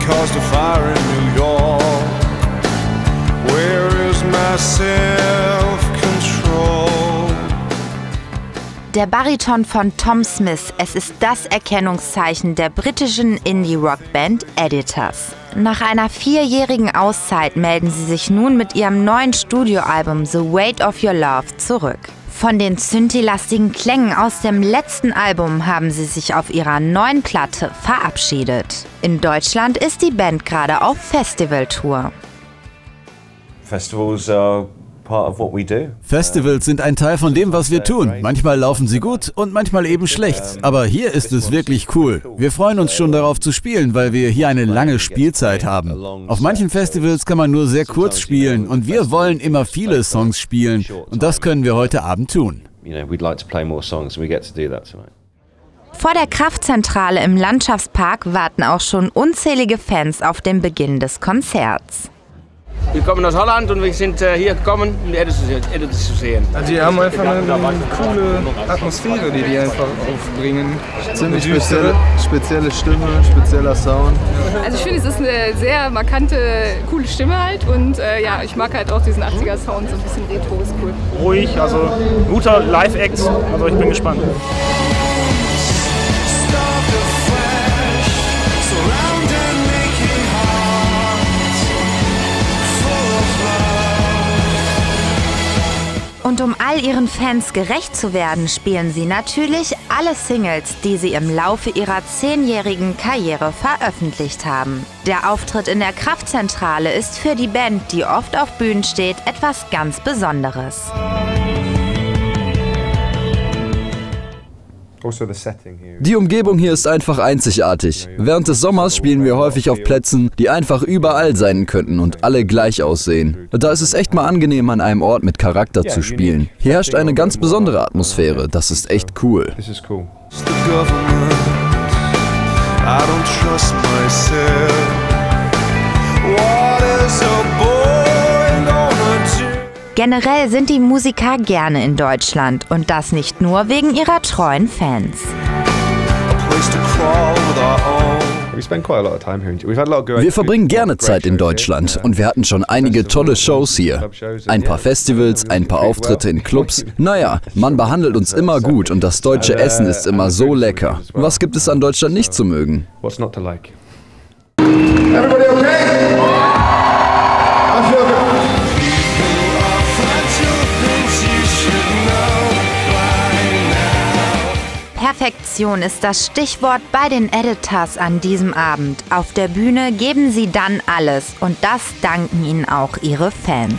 caused a fire in New York. Where is my self-control? Der Bariton von Tom Smith, es ist das Erkennungszeichen der britischen Indie-Rock-Band Editors. Nach einer vierjährigen Auszeit melden sie sich nun mit ihrem neuen Studioalbum The Weight of Your Love zurück. Von den synthi-lastigen Klängen aus dem letzten Album haben sie sich auf ihrer neuen Platte verabschiedet. In Deutschland ist die Band gerade auf Festivaltour. Festivals are Festivals sind ein Teil von dem, was wir tun. Manchmal laufen sie gut und manchmal eben schlecht. Aber hier ist es wirklich cool. Wir freuen uns schon darauf zu spielen, weil wir hier eine lange Spielzeit haben. Auf manchen Festivals kann man nur sehr kurz spielen und wir wollen immer viele Songs spielen und das können wir heute Abend tun. You know, we'd like to play more songs and we get to do that tonight. Vor der Kraftzentrale im Landschaftspark warten auch schon unzählige Fans auf den Beginn des Konzerts. Wir kommen aus Holland und wir sind äh, hier gekommen, um die Editors zu sehen. Also die haben einfach eine, eine coole Atmosphäre, die die einfach aufbringen. Ziemlich spezielle, spezielle Stimme, spezieller Sound. Also ich finde, es ist eine sehr markante, coole Stimme halt und äh, ja, ich mag halt auch diesen 80er-Sound, so ein bisschen retro, ist cool. ruhig, also guter Live-Act. Also ich bin gespannt. Und um all ihren Fans gerecht zu werden, spielen sie natürlich alle Singles, die sie im Laufe ihrer zehnjährigen Karriere veröffentlicht haben. Der Auftritt in der Kraftzentrale ist für die Band, die oft auf Bühnen steht, etwas ganz Besonderes. Die Umgebung hier ist einfach einzigartig. Während des Sommers spielen wir häufig auf Plätzen, die einfach überall sein könnten und alle gleich aussehen. Da ist es echt mal angenehm, an einem Ort mit Charakter zu spielen. Hier herrscht eine ganz besondere Atmosphäre. Das ist echt cool. I don't trust myself. Generell sind die Musiker gerne in Deutschland und das nicht nur wegen ihrer treuen Fans. Wir verbringen gerne Zeit in Deutschland und wir hatten schon einige tolle Shows hier. Ein paar Festivals, ein paar Auftritte in Clubs. Naja, man behandelt uns immer gut und das deutsche Essen ist immer so lecker. Was gibt es an Deutschland nicht zu mögen? Everybody okay? Perfektion ist das Stichwort bei den Editors an diesem Abend. Auf der Bühne geben sie dann alles und das danken ihnen auch ihre Fans.